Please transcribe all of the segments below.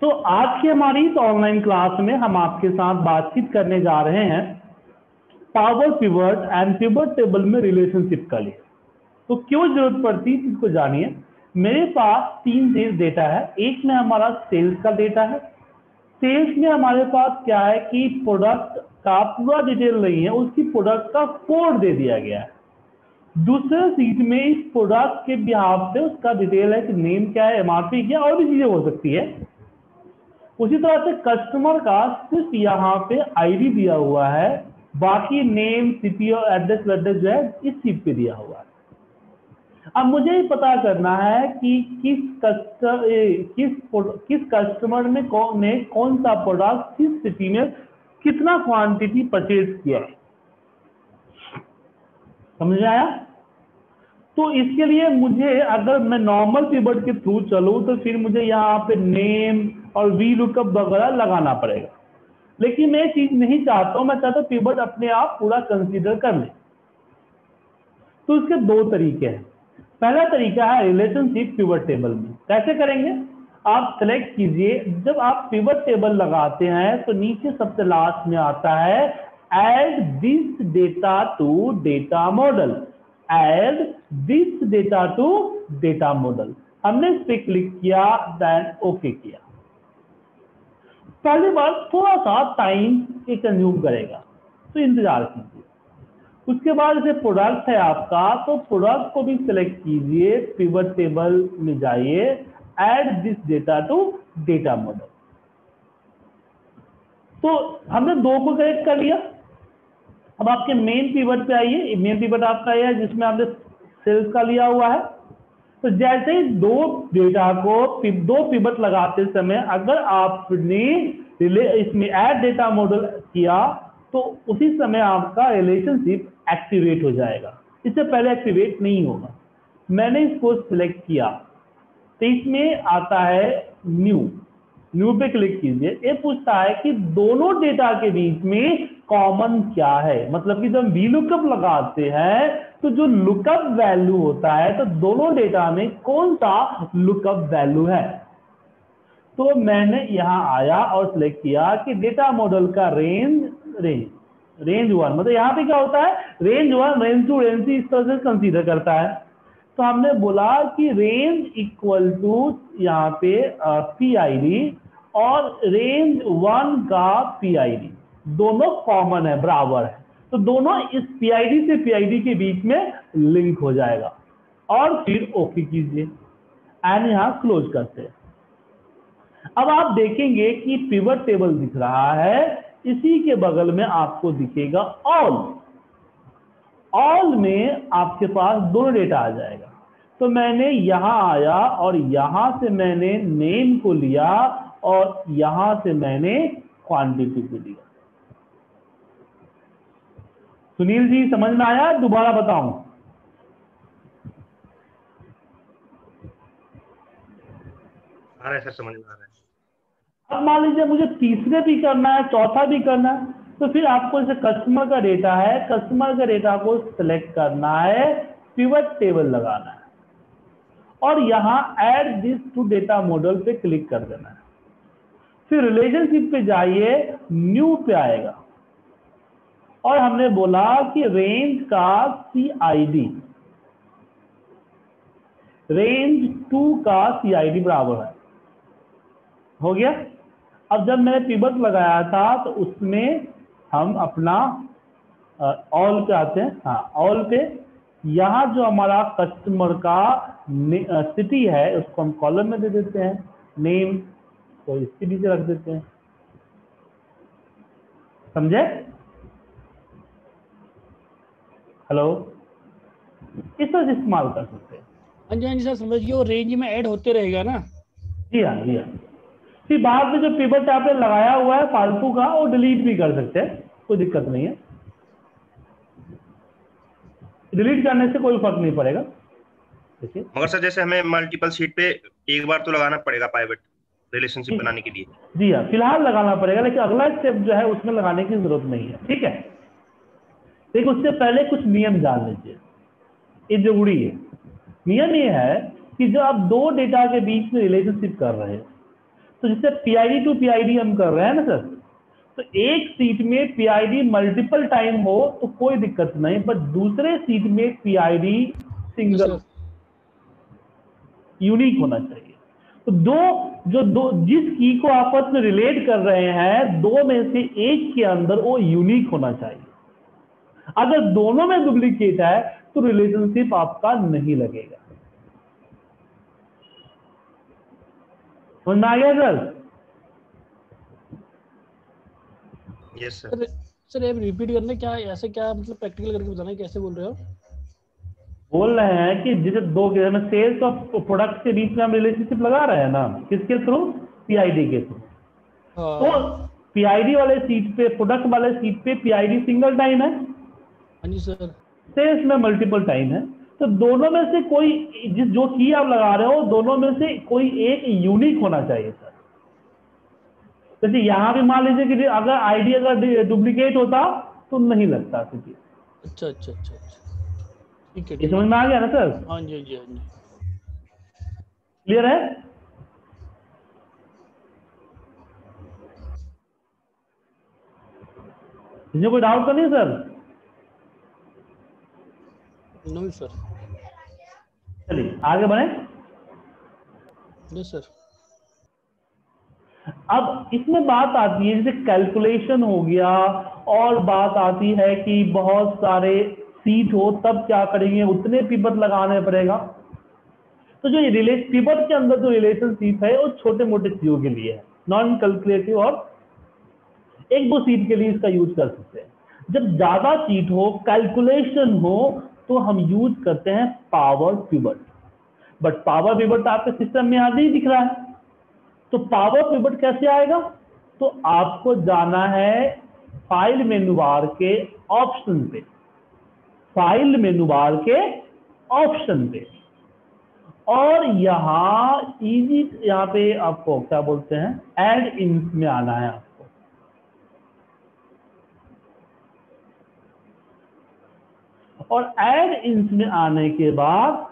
तो आज की हमारी इस ऑनलाइन क्लास में हम आपके साथ बातचीत करने जा रहे हैं power pivot and pivot table में रिलेशनशिप का लिए। तो क्यों ज़रूरत पड़ती है इसको जानिए। मेरे पास तीन सेल्स डेटा है। एक में हमारा सेल्स का डेटा है। सेल्स में हमारे पास क्या है कि प्रोडक्ट का पूरा डिटेल नहीं है, उसकी प्रोडक्ट का कोड दे दिया गया है। दूसरे सीट में इस प्रोडक्ट के बिहाफ से उसका डिटेल है कि नेम क्या है एमआरपी क्या और भी चीज़ें हो सकती है। उसी तरह से कस्टमर का सिर्फ़ यहाँ पे आईडी दिया हुआ है, बाकी नेम सीपी और एड्रेस वेड्रेस जो है, इस सीट पे दिया हुआ है। अब मुझे ये पता करना है कि किस कस्टमर किस किस कस्टमर ने कौन ने कौन सा प्रोडक्ट किस सिटी में कितना क्वांटिटी परचेज किया है। समझ आया? तो इसके लिए मुझे, अगर मैं नॉर्मल पीबर्ड के थ्रू चलूँ तो फिर मुझे यहाँ पे नेम और वी लुकअप वगैरह लगाना पड़ेगा। लेकिन मैं चीज़ नहीं चाहता हूँ, मैं चाहता हूँ पिवट अपने आप पूरा कंसीडर कर ले। तो इसके दो तरीके हैं। पहला तरीका है रिलेशनशिप पिवट टेबल में। कैसे करेंगे? आप सेलेक्ट कीजिए। जब आप पिवट टेबल लगाते हैं तो नीचे सबसे लास्ट में आता है add this data to data model add this data to data model हमने इस पर क्लिक किया देन ओके किया। पहली बार थोड़ा सा टाइम ये कंज्यूम करेगा तो इंतज़ार कीजिए। उसके बाद जैसे प्रोडक्ट है आपका तो प्रोडक्ट को भी सिलेक्ट कीजिए पिवट टेबल में जाइए add this data to data model तो हमने दो को कलेक्ट कर लिया। अब आपके मेन पिवट पे आइए। मेन पिवट आपका यह है जिसमें आपने सेल्स का लिया हुआ है। तो जैसे ही दो डेटा को दो पिबत लगाते समय अगर आपने इसमें ऐड डेटा मॉडल किया तो उसी समय आपका रिलेशनशिप एक्टिवेट हो जाएगा। इससे पहले एक्टिवेट नहीं होगा। मैंने इसको सिलेक्ट किया। तो इसमें आता है न्यू न्यू पे क्लिक कीजिए। ये पूछता है कि दोनों डेटा के बीच में कॉमन क्या है? मतलब कि जब वी लुकअप लगाते हैं तो जो लुकअप वैल्यू होता है तो दोनों डेटा में कौन सा लुकअप वैल्यू है? तो मैंने यहाँ आया और सिलेक्ट किया कि डेटा मॉडल का रेंज रेंज रेंज वन मतलब यहाँ पे क्या होता है? Range one range two range three इस तरह से कंसीडर करता है। तो हमने बोला कि रेंज इक्वल टू यहाँ पे पी आई और रेंज वन का पी आई डी दोनों कॉमन है, बराबर है। तो दोनों इस पीआईडी से पीआईडी के बीच में लिंक हो जाएगा। और फिर ओके कीजिए। एंड यहाँ क्लोज करते हैं। अब आप देखेंगे कि पिवट टेबल दिख रहा है। इसी के बगल में आपको दिखेगा ऑल ऑल में आपके पास दोनों डेटा आ जाएगा। तो मैंने यहाँ आया और यहाँ से मैंने नेम को लिया और यहाँ से मैंने क्वांटिटी को लिया। सुनील जी समझ में आया? दोबारा बताऊँ। आ रहा है सर समझ में आ रहा है। अब मान लीजिए मुझे तीसरे भी करना है चौथा भी करना है तो फिर आपको जैसे कस्टमर का डेटा है कस्टमर का डेटा को सिलेक्ट करना है पिवट टेबल लगाना है। और यहाँ add this to data model पे क्लिक कर देना है। फिर रिलेशनशिप पे जाइए न्यू पे आएगा। और हमने बोला कि रेंज का C I D range two का सी आई डी बराबर है। हो गया? अब जब मैंने पिबत लगाया था तो उसमें हम अपना ऑल पे आते हैं। हाँ ऑल पे यहाँ जो हमारा कस्टमर का सिटी है उसको हम कॉलम में दे देते हैं। नेम तो इसके नीचे रख देते हैं। समझे? हेलो इस तरह से इस्तेमाल कर सकते हैं। हाँ जी हाँ जी सर समझ गए वो रेंज में ऐड होते रहेगा ना। जी हाँ जी हाँ। फिर बाद में जो पिवट आपने लगाया हुआ है फालतू का वो डिलीट भी कर सकते हैं कोई दिक्कत नहीं है। डिलीट करने से कोई फ़र्क नहीं पड़ेगा। देखिए। मगर सर जैसे हमें मल्टीपल सीट पे एक बार तो लगाना पड़ेगा प्राइवेट रिलेशनशिप बनाने के लिए। जी हाँ फ़िलहाल लगाना पड़ेगा लेकिन अगला स्टेप जो है उसमें लगाने की ज़रूरत नहीं है ठीक है? देखिए उससे पहले कुछ नियम जान लीजिए। ये ज़रूरी है। नियम ये है कि जब आप दो डेटा के बीच में रिलेशनशिप कर रहे हैं तो जिससे पीआईडी टू पीआईडी हम कर रहे हैं ना सर? तो एक सीट में पीआईडी मल्टीपल टाइम हो तो कोई दिक्कत नहीं बट दूसरे सीट में पीआईडी सिंगल यूनिक होना चाहिए। तो दो, जो दो, जिस की को आपस में रिलेट कर रहे हैं, दो में से एक के अंदर वो यूनिक होना चाहिए। अगर दोनों में डुप्लीकेट है तो रिलेशनशिप आपका नहीं लगेगा। समझ में आ गया sir yes sir sir repeat करना क्या ऐसे क्या मतलब प्रैक्टिकल करके बताना कैसे बोल रहे हो बोल रहे हैं कि जैसे दो के में सेल्स और प्रोडक्ट के बीच में हम रिलेशनशिप लगा रहे हैं ना किसके थ्रू पीआईडी के थ्रू तो हाँ पीआईडी वाले सीट पे प्रोडक्ट वाले सीट पे पीआईडी सिंगल टाइम है। हाँ जी सर सेल्स में मल्टीपल टाइम है। तो दोनों में से कोई जिस जो की आप लगा रहे हो दोनों में से कोई एक यूनिक होना चाहिए सर जैसे यहाँ भी मान लीजिए कि अगर आईडी अगर डुप्लीकेट होता तो नहीं लगता अच्छा अच्छा अच्छा अच्छा। ठीक है ये समझ में आ गया ना सर? हाँ जी हाँ जी हाँ जी। क्लियर है? इसमें कोई डाउट तो नहीं सर? No sir. चलिए आगे बढ़े। Yes sir. अब इसमें बात आती है, जैसे कैलकुलेशन हो गया और बात आती है कि बहुत सारे सीट हो, तब क्या करेंगे? उतने पिवट लगाने पड़ेगा। तो जो ये पिवट के अंदर जो रिलेशनशिप है, वो छोटे मोटे चीज़ों के लिए है। नॉन कैलकुलेटिव और एक दो सीट के लिए इसका यूज़ कर सकते हैं। जब ज़्यादा सीट हो कैलकुलेशन हो तो हम यूज़ करते हैं power pivot but power pivot आपके सिस्टम में आज ही दिख रहा है। तो पावर पिवट कैसे आएगा? तो आपको जाना है फ़ाइल मेनू बार के ऑप्शन पे। फ़ाइल मेनू बार के ऑप्शन पे। और यहाँ इजी यहाँ पे आपको क्या बोलते हैं? एड इन में आना है आपको। और एड इन में आने के बाद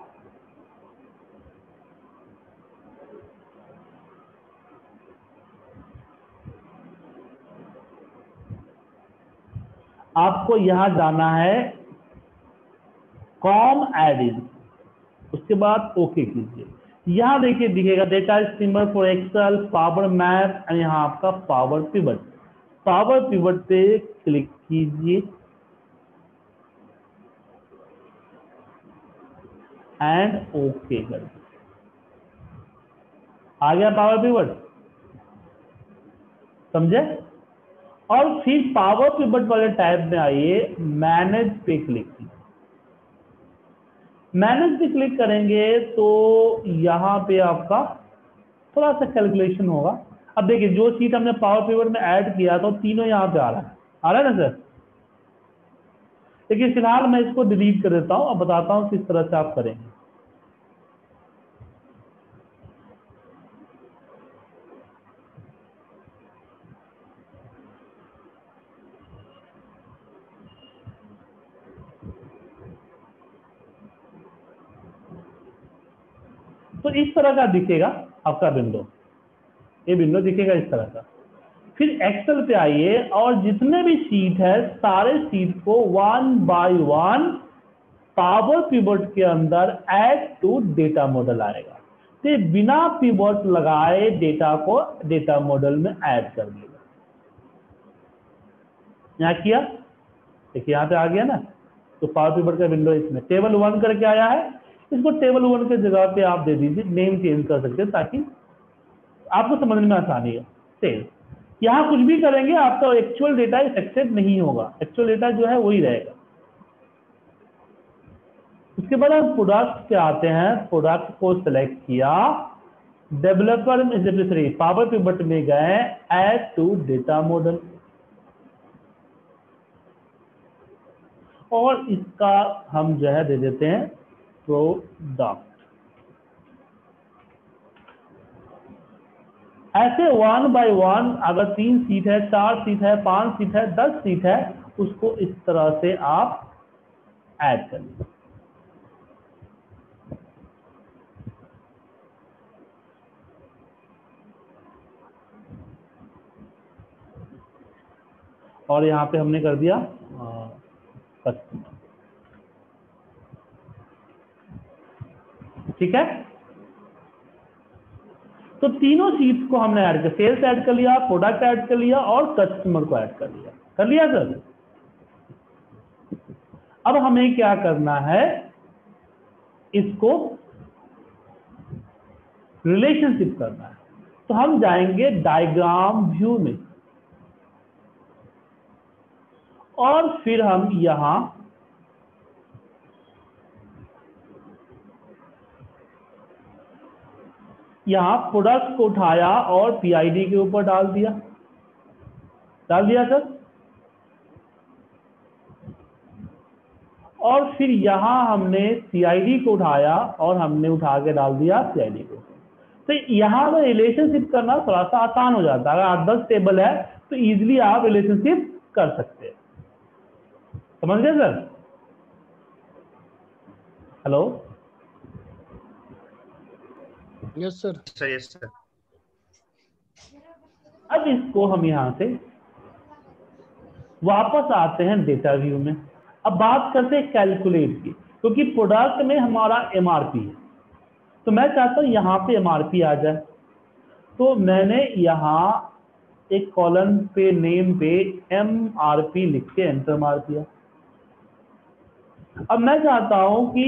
आपको यहाँ जाना है कॉम एड इन उसके बाद ओके कीजिए। यहाँ देखिए, दिखेगा data streamer for Excel power map and यहाँ आपका पावर पिवट पावर पिवट पे क्लिक कीजिए। एंड ओके कर आ गया पावर पिवट समझे? और फिर पावर पिवट वाले टैब में आइए मैनेज पे क्लिक मैनेज पे क्लिक करेंगे तो यहाँ पे आपका थोड़ा सा कैलकुलेशन होगा। अब देखिए, जो चीज़ हमने पावर पिवट में ऐड किया था तीनों यहाँ पे आ रहा है। आ रहा है ना सर देखिए, फ़िलहाल मैं इसको डिलीट कर देता हूँ और बताता हूँ किस तरह से आप करेंगे तो इस तरह का दिखेगा आपका विंडो ये विंडो दिखेगा इस तरह का। फिर एक्सेल पे आइए और जितने भी सीट है, सारे सीट को one by one power pivot के अंदर ऐड टू डेटा मॉडल आएगा। तो बिना पिवट लगाए डेटा को डेटा मॉडल में ऐड कर देगा। यहाँ किया? देखिए यहाँ पे आ गया ना। तो पावर पिवट का विंडो इसमें टेबल वन करके आया है। इसको टेबल वन के जगह पे आप दे दीजिए नेम चेंज कर सकते हैं ताकि आपको समझने में आसानी हो। सेल यहाँ कुछ भी करेंगे, आपका एक्चुअल डेटा एक्सेप्ट नहीं होगा। एक्चुअल डेटा जो है वही रहेगा। उसके बाद हम प्रोडक्ट पे आते हैं। प्रोडक्ट को सिलेक्ट किया। डेवलपर में पावर पिवट में गए। ऐड टू डेटा मॉडल और इसका हम जो है दे देते हैं product. ऐसे वन बाय वन अगर तीन सीट है, चार सीट है, पाँच सीट है, दस सीट है, उसको इस तरह से आप ऐड कर और यहाँ पे हमने कर दिया कस्टमर ठीक है? तो तीनों शीट्स को हमने ऐड कर सेल्स ऐड कर लिया प्रोडक्ट ऐड कर लिया और कस्टमर को ऐड कर लिया। कर लिया सर अब हमें क्या करना है? इसको रिलेशनशिप करना है। तो हम जाएँगे डायग्राम व्यू में। और फिर हम यहाँ यहाँ प्रोडक्ट को उठाया और पीआईडी के ऊपर डाल दिया। डाल दिया सर। और फिर यहाँ हमने सीआईडी को उठाया और हमने उठा के डाल दिया सीआईडी को। तो यहाँ पर रिलेशनशिप करना थोड़ा सा आसान हो जाता है। अगर आठ दस टेबल है तो इजीली आप रिलेशनशिप कर सकते हैं। समझ गए sir? Hello yes sir sir yes sir अब इसको हम यहाँ से वापस आते हैं डेटा व्यू में। अब बात करते हैं कैलकुलेट की क्योंकि तो प्रोडक्ट में हमारा एमआरपी है। तो मैं चाहता हूँ यहाँ पे एमआरपी आ जाए। तो मैंने यहाँ एक कॉलम पे नेम पे एम आर पी लिख के एंटर मार दिया। अब मैं चाहता हूँ कि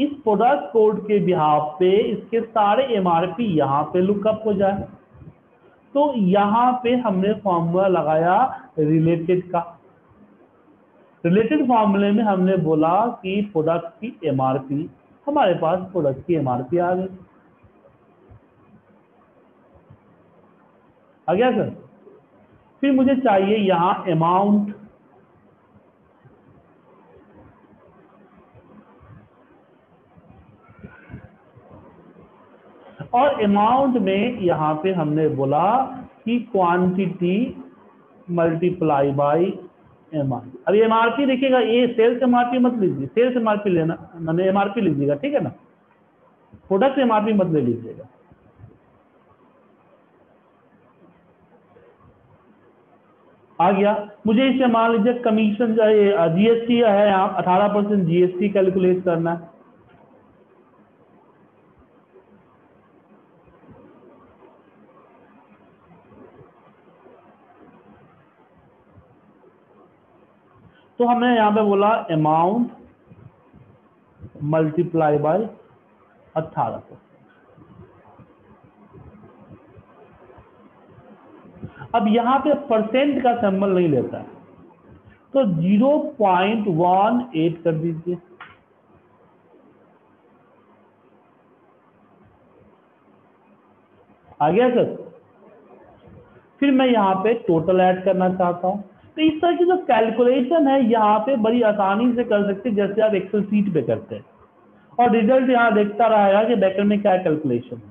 इस प्रोडक्ट कोड के बिहाफ पे इसके सारे एम आर पी यहाँ पे लुकअप हो जाए। तो यहाँ पे हमने फॉर्मूला लगाया रिलेटेड का। रिलेटेड फॉर्मूले में हमने बोला कि प्रोडक्ट की एमआरपी हमारे पास प्रोडक्ट की एमआरपी आ गई। आ गया सर फिर मुझे चाहिए यहाँ अमाउंट और अमाउंट में यहाँ पे हमने बोला कि quantity multiply by M R P अब एम आर पी देखिएगा, ये सेल्स एम आर पी मत लीजिए सेल्स एम आर पी लेना, मैंने एम आर पी लीजिएगा, ठीक है ना? प्रोडक्ट एम आर पी मत ले लीजिएगा। आ गया। मुझे इसे मान लीजिए कमीशन जीएसटी है अठारह परसेंट जीएसटी कैलकुलेट करना है। तो हमने यहाँ पे बोला अमाउंट मल्टीप्लाई बाय अट्ठारह अब यहाँ पे परसेंट का सिंबल नहीं लेता है। तो ज़ीरो पॉइंट वन एट कर दीजिए। आ गया सर। फिर मैं यहाँ पे टोटल ऐड करना चाहता हूँ। तो इस तरह की जो कैलकुलेशन है, यहाँ पे बड़ी आसानी से कर सकते हैं, जैसे आप एक्सेल सीट पे करते हैं। और रिज़ल्ट यहाँ देखता रहेगा कि बैकर में क्या कैलकुलेशन है।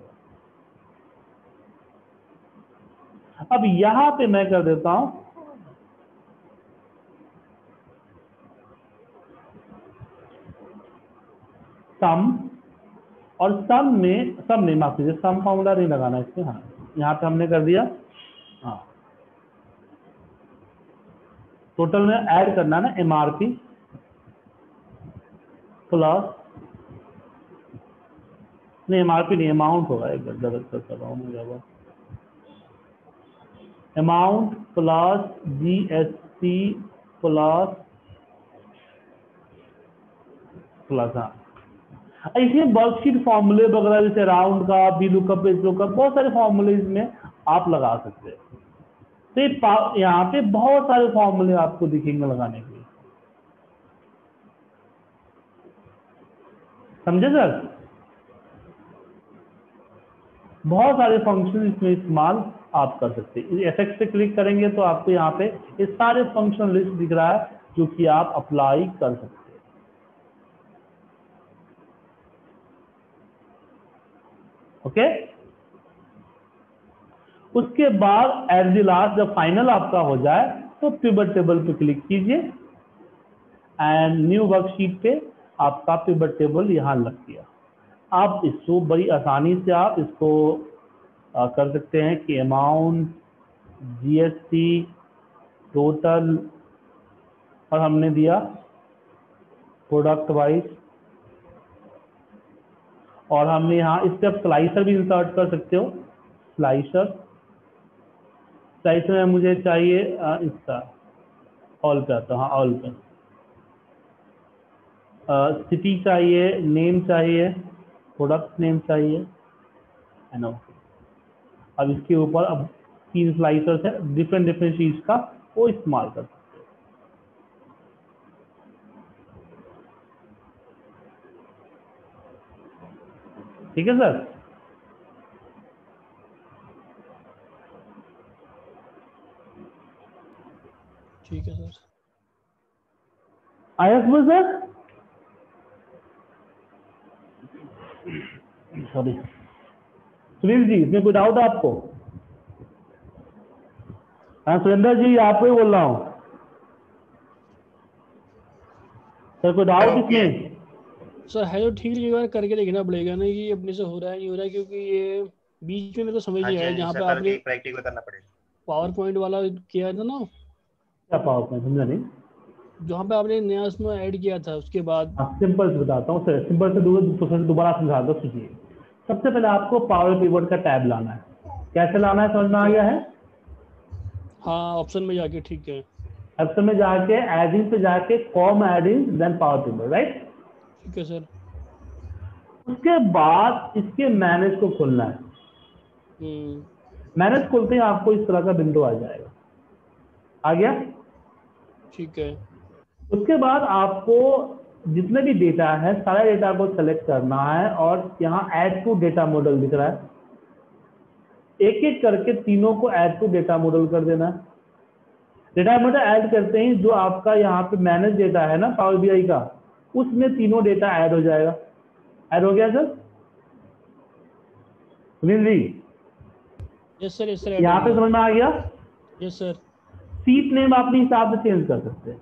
अब यहाँ पे मैं कर देता हूँ। सम और सम में सम नहीं, माफ़ कीजिए सम फॉर्मूला नहीं लगाना इसमें हाँ। यहाँ पे हमने कर दिया। हाँ। टोटल में ऐड करना ना एमआरपी प्लस नहीं एमआरपी नहीं अमाउंट होगा एक गलत कर रहा हूँ amount plus GST plus plus हाँ। इसमें वर्कशीट फॉर्मूले वगैरह, जैसे राउंड का बी लुकअप बहुत सारे फॉर्मूले इसमें आप लगा सकते हैं। तो यहाँ पे बहुत सारे फॉर्मूले आपको दिखेंगे लगाने के समझे सर? बहुत सारे फ़ंक्शन इसमें इस्तेमाल आप कर सकते हैं। एफ़ एक्स पे क्लिक करेंगे तो आपको यहाँ पे ये सारे फ़ंक्शन लिस्ट दिख रहा है जो कि आप अप्लाई कर सकते हैं। ओके उसके बाद एट द लास्ट जब फाइनल आपका हो जाए तो पिबट टेबल पे क्लिक कीजिए एंड न्यू वर्कशीट पे आपका पिबट टेबल यहाँ लग गया। आप इसको बड़ी आसानी से आप इसको आ, कर सकते हैं कि अमाउंट जीएसटी टोटल और हमने दिया प्रोडक्ट वाइज और हमने यहाँ इस पे स्लाइसर भी इंसर्ट कर सकते हो स्लाइसर स्लाइसर में मुझे चाहिए इसका। ऑल पे आता हाँ ऑल पे सिटी चाहिए नेम चाहिए प्रोडक्ट नेम चाहिए है ना अब इसके ऊपर, अब तीन स्लाइसर्स है डिफरेंट डिफरेंट चीज़ का, वो इस्तेमाल कर सकते ठीक है सर ठीक है सर। आया समझ सर सॉरी सुनील जी इसमें कोई डाउट है आपको? हाँ सुरेंद्र जी आपको ही बोल रहा हूँ। सर कोई डाउट इसमें? सर है तो ठीक एक बार करके देखना पड़ेगा ना कि अपने से हो रहा है नहीं हो रहा है क्योंकि ये बीच में मेरे को समझ हाँ नहीं आया हाँ जहाँ पे आपने प्रैक्टिकल करना पड़ेगा। पावर पॉइंट वाला किया था ना क्या पावर पॉइंट समझा नहीं? जहाँ पे आपने नया उसमें ऐड किया था उसके बाद। हाँ सिंपल से बताता हूँ सर सिंपल से दोबारा समझा दो सुनिए सबसे पहले आपको पावर कीबोर्ड का टैब लाना है। कैसे लाना है समझ में आ गया है? हाँ ऑप्शन में जाके ठीक है। ऑप्शन में जाके एडिंग पे जाके COM adding then power keyboard right ठीक है सर उसके बाद इसके मैनेज को खोलना है। हम्म। मैनेज खोलते ही आपको इस तरह का विंडो आ जाएगा। आ गया? ठीक है। उसके बाद आपको जितने भी डेटा है सारे डेटा को सेलेक्ट करना है और यहाँ ऐड टू डेटा मॉडल दिख रहा है। एक एक करके तीनों को ऐड टू डेटा मॉडल कर देना है। डेटा मॉडल ऐड करते ही जो आपका यहाँ पे मैनेज डेटा है ना पावर बीआई का उसमें तीनों डेटा ऐड हो जाएगा। ऐड हो गया sir Sunil ji? Yes sir yes sir यहाँ पे समझ में आ गया? यस सर सीट नेम अपने हिसाब से चेंज कर सकते हैं।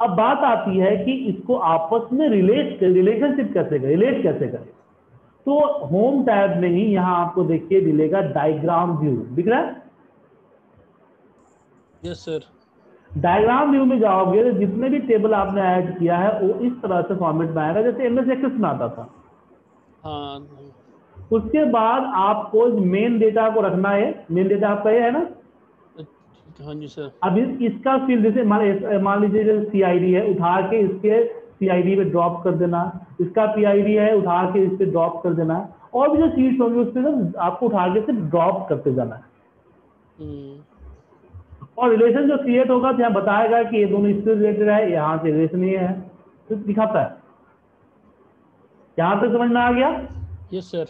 अब बात आती है कि इसको आपस में रिलेट रिलेशनशिप कैसे करें रिलेट कैसे करें? तो होम टैब में ही यहाँ आपको देखिए मिलेगा डायग्राम व्यू दिख रहा है? यस सर डायग्राम व्यू में जाओगे तो जितने भी टेबल आपने ऐड किया है वो इस तरह से फॉर्मेट में आएगा जैसे एमएस एक्सेस में आता था। हाँ। उसके बाद आपको मेन डेटा को रखना है। मेन डेटा आपका ये है ना? हाँ जी सर। अब इस, इसका फ़ील्ड जैसे मान मान लीजिए जैसे सी आई डी है उठा के इसके सी आई डी पे ड्रॉप कर देना। इसका पी आई डी है उठा के इस पे ड्रॉप कर देना। और भी जो सीट्स होंगी उस पर आपको उठा के सिर्फ़ ड्रॉप करते जाना है। हम्म। और रिलेशन जो क्रिएट होगा तो यहाँ बताएगा कि ये दोनों इससे रिलेटेड है यहाँ से रिलेशन ये है। तो दिखाता है। यहाँ तक समझ में आ गया? यस सर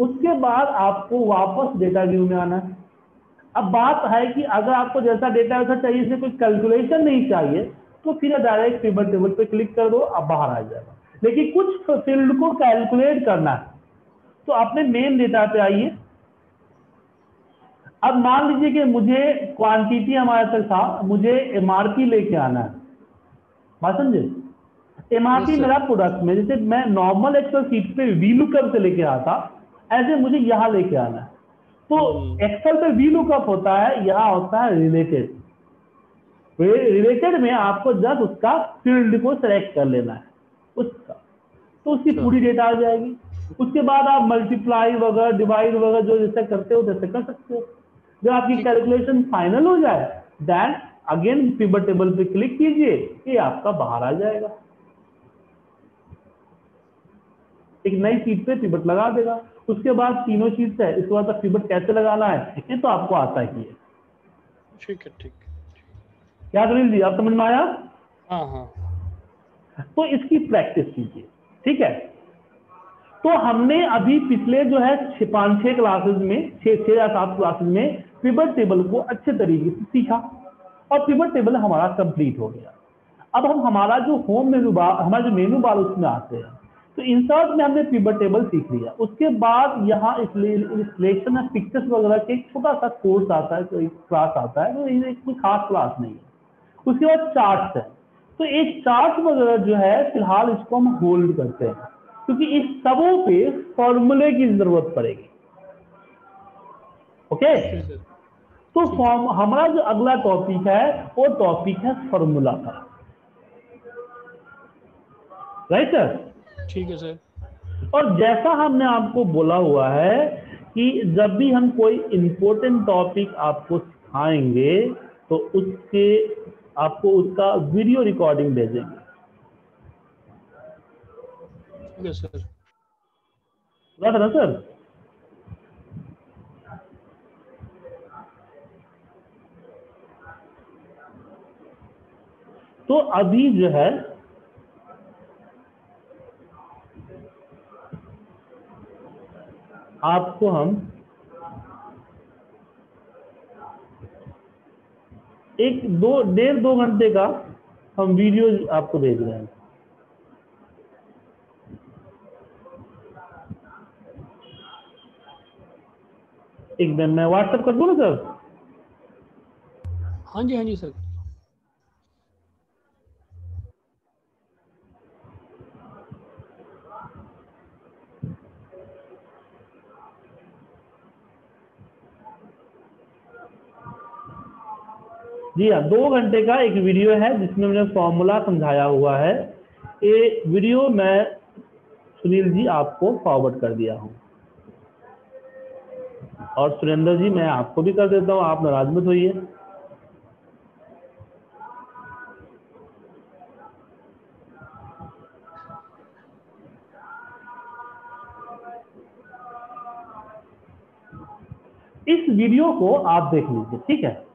उसके बाद आपको वापस डेटा व्यू में आना है। अब बात है कि अगर आपको जैसा डेटा वैसा चाहिए इसमें कोई कैलकुलेशन नहीं चाहिए तो फिर डायरेक्ट पिवट टेबल पे क्लिक कर दो अब बाहर आ जाएगा। लेकिन कुछ फ़ील्ड को कैलकुलेट करना है। तो अपने मेन डेटा पे आइए। अब मान लीजिए कि मुझे क्वांटिटी हमारे तक था मुझे एमआरपी लेके आना है। बात समझे? एमआरपी. मेरा प्रोडक्ट में जैसे मैं नॉर्मल एक्सेल सीट पे वी लुकअप से लेके आता ऐसे मुझे यहाँ लेके आना है। तो. एक्सेल पे वी लुकअप होता है यहाँ होता है रिलेटेड रिलेटेड में आपको जस्ट उसका फ़ील्ड को सेलेक्ट कर लेना है। उसका। तो उसकी पूरी डेटा आ जाएगी। उसके बाद आप मल्टीप्लाई वगैरह डिवाइड वगैरह जो जैसे करते हो जैसे कर सकते हो। जब आपकी कैलकुलेशन फाइनल हो जाए देन अगेन पिवट टेबल पे क्लिक कीजिए ये आपका बाहर आ जाएगा। एक नई सीट पे पिवट लगा देगा। उसके बाद तीनों शीट है इसके बाद पिवट कैसे लगाना है ये तो आपको आता ही है। ठीक है ठीक। क्या सुनील जी आप समझ में आया? हाँ हाँ। तो इसकी प्रैक्टिस कीजिए ठीक है? तो हमने अभी पिछले जो है पाँच छः क्लासेस में छः छः या सात क्लासेस में पिवट टेबल को अच्छे तरीके से सीखा और पिवट टेबल हमारा कंप्लीट हो गया। अब हम हमारा जो होम मेनू बार हमारा जो मेनू बार उसमें आते हैं। तो इंसर्ट में हमने पिवट टेबल सीख लिया। उसके बाद यहाँ सिलेक्शन ऑफ़ पिक्चर्स वगैरह के एक छोटा सा कोर्स आता है कोई क्लास आता है तो ये कोई खास क्लास नहीं है। उसके बाद चार्ट्स है। तो एक चार्ट वगैरह जो है फ़िलहाल इसको हम होल्ड करते हैं क्योंकि इस सबों पे फॉर्मूले की ज़रूरत पड़ेगी। ओके तो फॉर्म हमारा जो अगला टॉपिक है वो टॉपिक है फॉर्मूला का। राइट सर ठीक है सर। और जैसा हमने आपको बोला हुआ है कि जब भी हम कोई इंपॉर्टेंट टॉपिक आपको सिखाएँगे तो उसके आपको उसका वीडियो रिकॉर्डिंग भेजेंगे। ठीक सर। ना सर? तो अभी जो है आपको हम एक दो, डेढ़ दो घंटे का हम वीडियो आपको भेज रहे हैं। एक मिनट, मैं व्हाट्सएप कर दूँ ना, सर? हाँ जी हाँ जी, सर। जी हाँ दो घंटे का एक वीडियो है जिसमें मैंने फॉर्मूला समझाया हुआ है। ये वीडियो मैं सुनील जी आपको फॉरवर्ड कर दिया हूँ। और सुरेंद्र जी, मैं आपको भी कर देता हूँ, आप नाराज़ मत होइए। इस वीडियो को आप देख लीजिए, ठीक है?